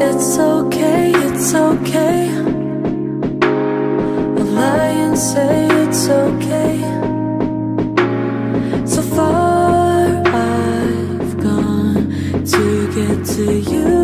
It's okay, it's okay. I'll lie and say it's okay. So far I've gone to get to you.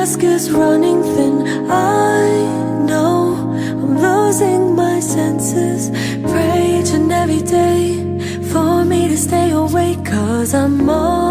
task is running thin. I know I'm losing my senses. Pray to every day For me to stay awake Cause I'm all